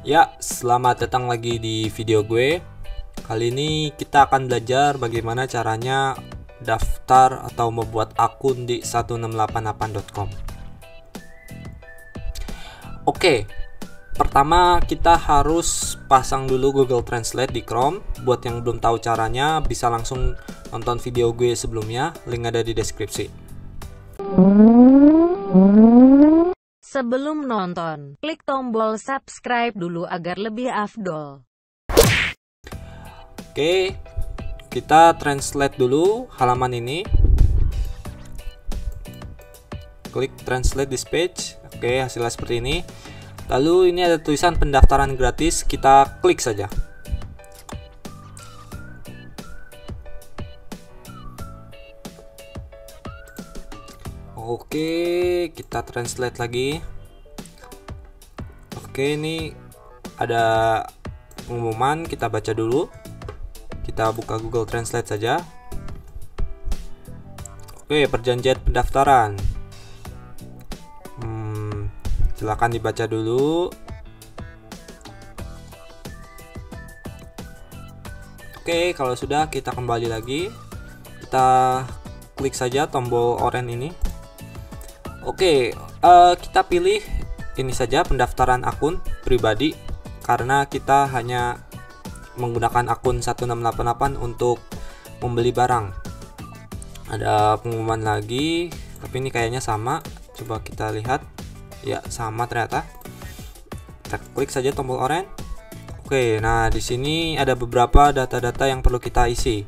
Ya, selamat datang lagi di video gue. Kali ini kita akan belajar bagaimana caranya daftar atau membuat akun di 1688.com. Oke, pertama kita harus pasang dulu Google Translate di Chrome. Buat yang belum tahu caranya, bisa langsung nonton video gue sebelumnya, link ada di deskripsi. Sebelum nonton, klik tombol subscribe dulu agar lebih afdol. Oke, kita translate dulu halaman ini. Klik translate this page. Oke, hasilnya seperti ini. Lalu ini ada tulisan pendaftaran gratis, kita klik saja. Oke, kita translate lagi. Oke, ini ada pengumuman, kita baca dulu. Kita buka Google Translate saja. Oke, perjanjian pendaftaran. Hmm, silakan dibaca dulu. Oke, kalau sudah kita kembali lagi. Kita klik saja tombol oranye ini. Oke, uh, kita pilih ini saja pendaftaran akun pribadi karena kita hanya menggunakan akun 1688 untuk membeli barang. Ada pengumuman lagi, tapi ini kayaknya sama. Coba kita lihat. Ya, sama ternyata. Kita klik saja tombol oranye. Oke, nah di sini ada beberapa data-data yang perlu kita isi.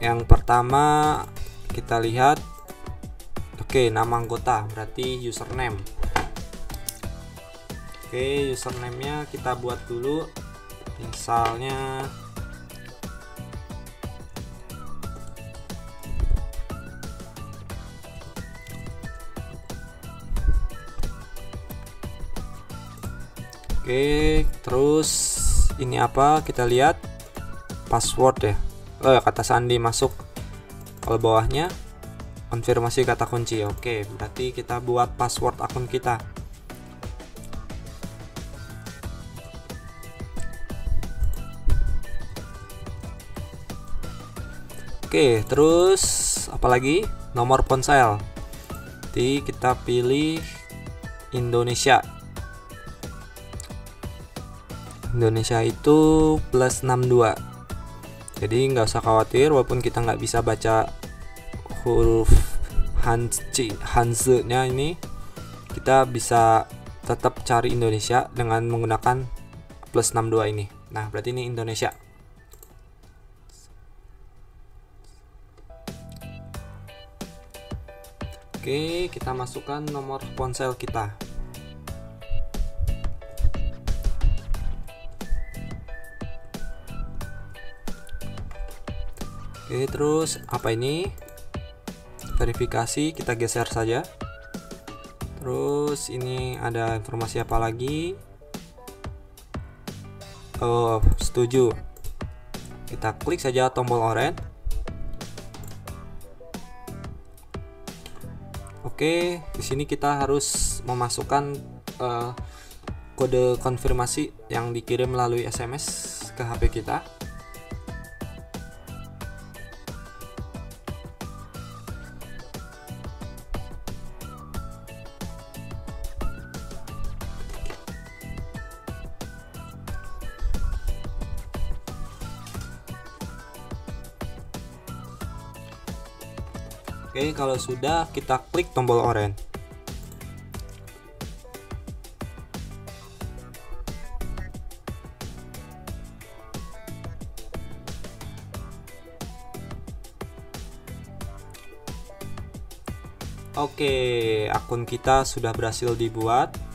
Yang pertama kita lihat Oke, nama anggota berarti username. Oke, username-nya kita buat dulu. Misalnya Oke, terus ini apa? Kita lihat password ya. Oh, kata sandi masuk. Kalau bawahnya konfirmasi kata kunci. Oke, berarti kita buat password akun kita. Oke, terus apalagi nomor ponsel. Jadi kita pilih Indonesia. Indonesia itu plus 62. Jadi nggak usah khawatir walaupun kita nggak bisa baca huruf Hanzi Hanze-nya ini kita bisa tetap cari Indonesia dengan menggunakan plus 62 ini. Nah, berarti ini Indonesia. Oke, kita masukkan nomor ponsel kita. Oke, terus apa ini? Verifikasi kita geser saja. Terus ini ada informasi apa lagi? Oh, setuju. Kita klik saja tombol oranye. Oke, di sini kita harus memasukkan uh, kode konfirmasi yang dikirim melalui SMS ke HP kita. Oke, kalau sudah kita klik tombol oranye. Oke, akun kita sudah berhasil dibuat.